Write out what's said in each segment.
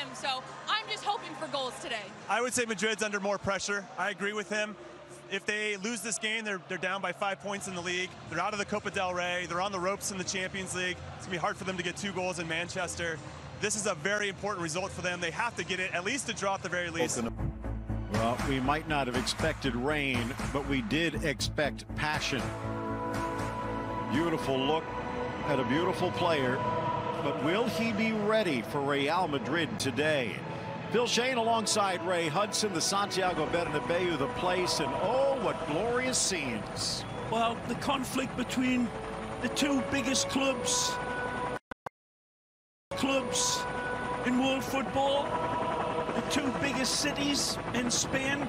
him. So I'm just hoping for goals today. I would say Madrid's under more pressure. I agree with him. If they lose this game, they're, they're down by five points in the league. They're out of the Copa del Rey. They're on the ropes in the Champions League. It's going to be hard for them to get two goals in Manchester. This is a very important result for them. They have to get it, at least to draw at the very least. Well, we might not have expected rain, but we did expect passion. Beautiful look at a beautiful player, but will he be ready for Real Madrid today? Phil Schoen alongside Ray Hudson, the Santiago Bernabeu, the place, and oh, what glorious scenes. Well, the conflict between the two biggest clubs, clubs in world football, the two biggest cities in Spain.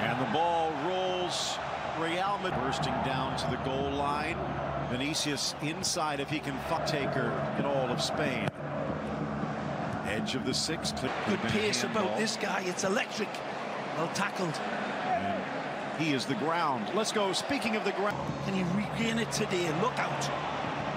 And the ball rolls. Real Madrid bursting down to the goal line. Vinicius inside if he can fuck taker in all of Spain. Edge of the six. Good pace about ball. this guy. It's electric. Well tackled. And he is the ground. Let's go. Speaking of the ground. Can he regain it today? Look out.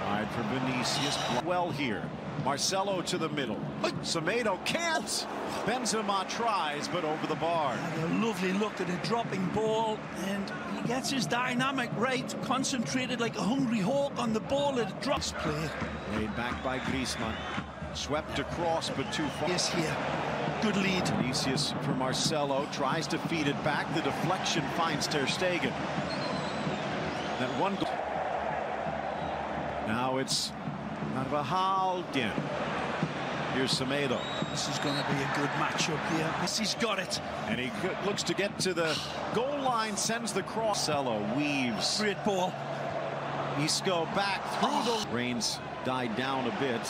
Wide for Vinicius. Well here. Marcelo to the middle. Semedo can't. Benzema tries, but over the bar. A lovely look at a dropping ball, and gets his dynamic right, concentrated like a hungry hawk on the ball. It drops play. Laid back by Griezmann. Swept across, but too far. Yes, here. Good lead. Vinicius for Marcelo. Tries to feed it back. The deflection finds Ter Stegen. That one goal. Now it's Carvajal again. Here's Semedo. This is going to be a good matchup here. Messi's got it. And he looks to get to the goal line, sends the cross. Cello weaves. Great ball. Isco back through oh. the... Rains died down a bit.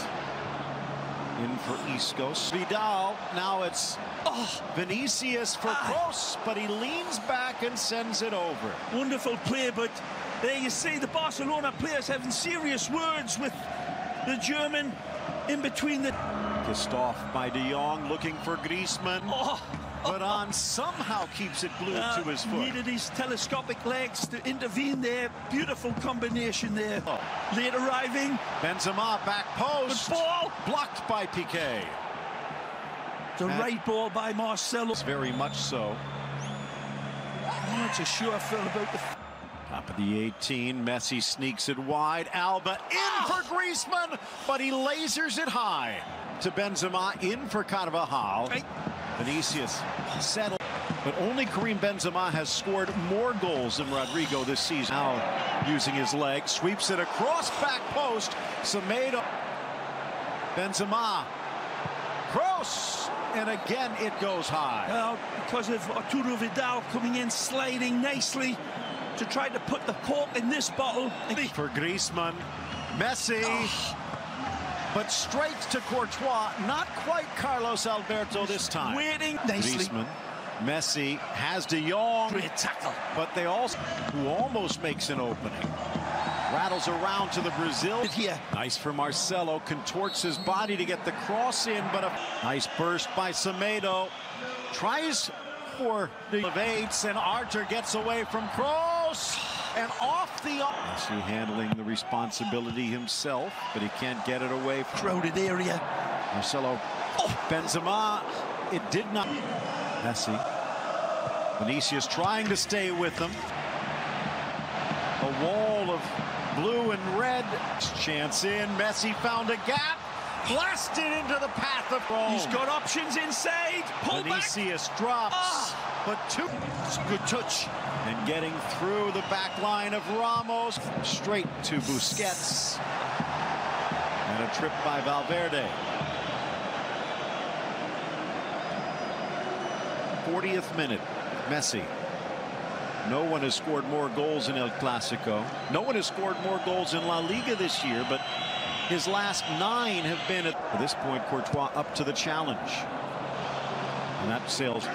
In for Isco. Vidal. Now it's oh. Vinicius for ah. Kroos, but he leans back and sends it over. Wonderful play, but there you see the Barcelona players having serious words with the German in between the... Kissed off by De Jong, looking for Griezmann. Oh. But on somehow keeps it glued uh, to his foot. Needed his telescopic legs to intervene there. Beautiful combination there. Oh. Late arriving. Benzema back post. Good ball. Blocked by Piqué. The and right ball by Marcelo. Very much so. I'm not so sure, Phil, about the... Top of the 18, Messi sneaks it wide. Alba in oh. for Griezmann, but he lasers it high to Benzema in for Carvajal. Right. Vinicius settled, but only Karim Benzema has scored more goals than Rodrigo this season. Now using his leg, sweeps it across back post. Semedo, Benzema, cross, and again it goes high. Well, because of Arturo Vidal coming in, sliding nicely to try to put the cork in this bottle. For Griezmann, Messi, oh. But straight to Courtois. Not quite Carlos Alberto this time. Waiting nicely. Griezmann, Messi has De Jong. Great tackle. But they also, who almost makes an opening. Rattles around to the Brazil. Here. Uh, nice for Marcelo. Contorts his body to get the cross in, but a nice burst by Semedo. Tries for the evades, and Archer gets away from Kroos and off the Messi handling the responsibility himself, but he can't get it away. From Crowded area. Marcelo. Oh. Benzema. It did not. Messi. Vinicius trying to stay with them. A wall of blue and red. Chance in. Messi found a gap blasted into the path of Rome. He's got options inside. Pull Vinicius back. drops, ah. But two. Good touch. And getting through the back line of Ramos, straight to Busquets. And a trip by Valverde. 40th minute, Messi. No one has scored more goals in El Clasico. No one has scored more goals in La Liga this year, but his last nine have been at this point, Courtois up to the challenge. And that sails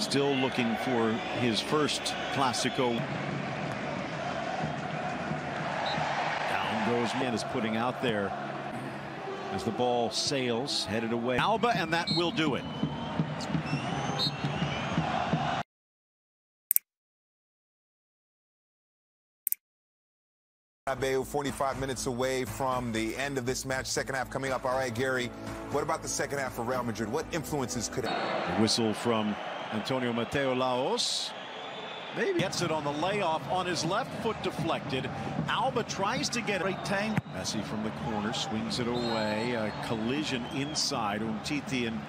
still looking for his first Clasico. Down goes man is putting out there as the ball sails headed away. Alba and that will do it. Bernabeu, 45 minutes away from the end of this match. Second half coming up. All right, Gary, what about the second half for Real Madrid? What influences could... Whistle from Antonio Mateu Lahoz. Maybe gets it on the layoff on his left foot deflected. Alba tries to get Great time. Messi from the corner swings it away. A collision inside. Umtiti and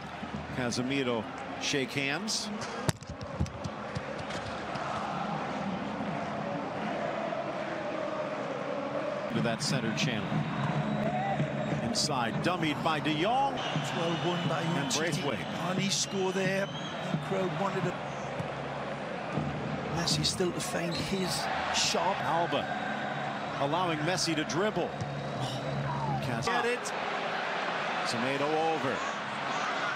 Casemiro shake hands. To that center channel. Inside, dummied by De Jong. Well won by And Braithwaite. On his score there. Crowd wanted it. Messi still to find his sharp. Alba allowing Messi to dribble. Cas- Get it. Tomato over.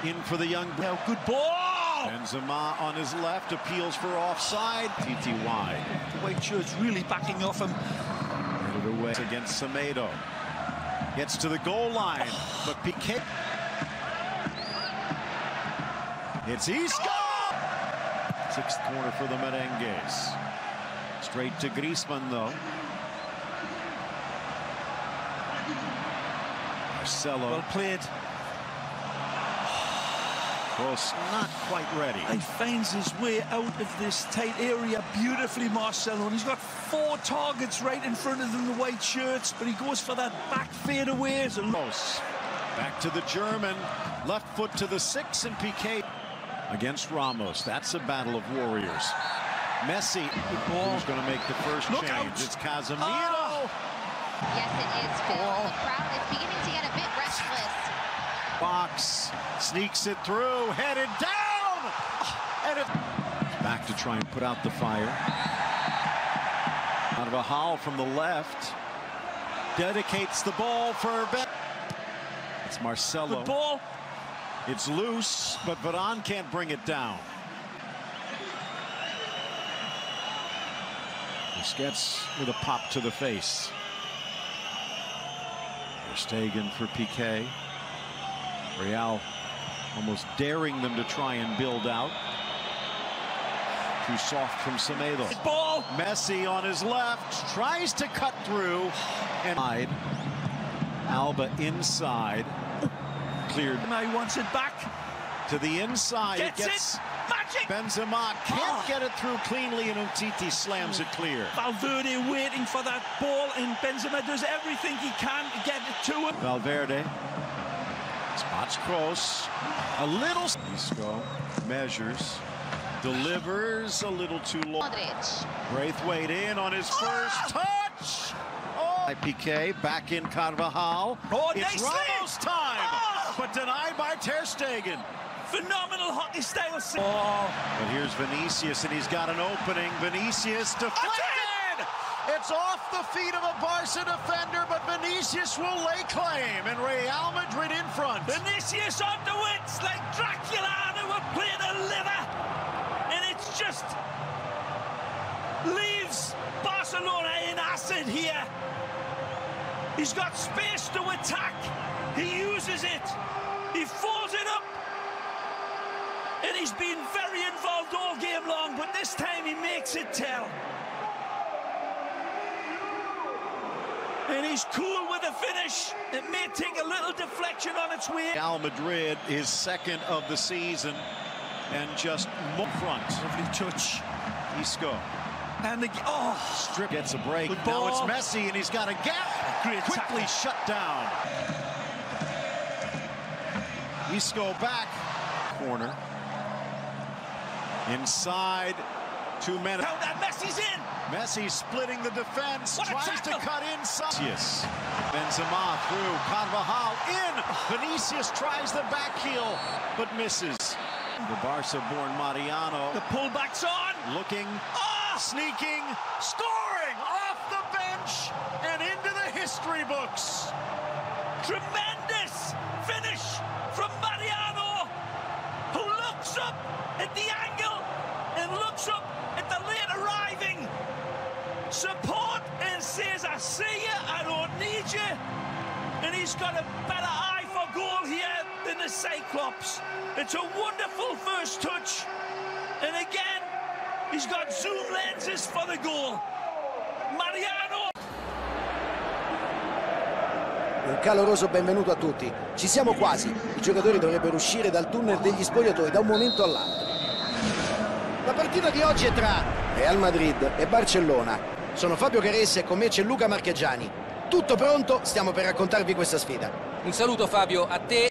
In for the young. Now, good ball. Benzema on his left appeals for offside. TT wide. The white shirt's really backing off him. Headed away against Semedo. Gets to the goal line, but Piqué. It's Isco! Sixth corner for the Merengues. Straight to Griezmann, though. Marcelo. Well played. Kroos not quite ready. He finds his way out of this tight area beautifully, Marcelo. And he's got four targets right in front of him, the white shirts, but he goes for that back fade away. It's a lo- Close. Back to the German. Left foot to the six and Piqué against Ramos. That's a battle of warriors. Messi, who's going to make the first Look change? out. It's Casemiro. Ah. Yes, it is, Phil. The crowd is beginning to get a bit restless. Box sneaks it through, headed down, and it back to try and put out the fire. Out of a howl from the left, dedicates the ball for Ben. It's Marcelo. Good ball. It's loose, but Varane can't bring it down. Busquets with a pop to the face. Stegen for Piqué. Real almost daring them to try and build out. Too soft from Semedo. Ball. Messi on his left tries to cut through and. Alba inside. Cleared Now he wants it back. to the inside. Gets it gets it. Magic. Benzema can't Ah. get it through cleanly, and Umtiti slams it clear. Valverde waiting for that ball, and Benzema does everything he can to get it to him. Valverde spots cross. A little. Isco measures, delivers a little too long. Modric. Braithwaite in on his first touch. Piqué back in Carvajal. Oh, it's. Ramos time, Oh. but denied by Ter Stegen. Phenomenal hockey style. Oh, But here's Vinicius, and he's got an opening. Vinicius deflected! It's off the feet of a Barca defender, but Vinicius will lay claim, and Real Madrid in front. Vinicius on the wits like Dracula who were playing a liver. And it's just leaves Barcelona in acid here. He's got space to attack. He uses it. He folds it up. And he's been very involved all game long, but this time he makes it tell. And he's cool with the finish. It may take a little deflection on its way. Real Madrid, his second of the season, and just more front. Lovely touch. Isco And the, oh, strip gets a break. Now it's. Messi, and he's got a gap. Great Quickly tackle. shut down. Isco back. Corner. Inside. Two men. count that Messi's in. Messi splitting the defense, What tries to cut inside. Yes. Benzema through, Carvajal in. Vinicius tries the back heel, but misses. The Barca-born Mariano The pullback's on. looking, Ah! Sneaking, scoring off the bench and into the history books. Tremendous finish from Mariano, who looks up at the angle and looks up at the late arriving support and says, I see you, I don't need you. And he's got a better eye for goal here than the Cyclops. It's a wonderful first touch. And again, he's got zoom lenses for the goal. Mariano Un caloroso benvenuto a tutti. Ci siamo quasi. I giocatori dovrebbero uscire dal tunnel degli spogliatoi da un momento all'altro. La partita di oggi è tra Real Madrid e Barcellona. Sono Fabio Caressa e con me c'è Luca Marcheggiani. Tutto pronto? Stiamo per raccontarvi questa sfida. Un saluto Fabio a te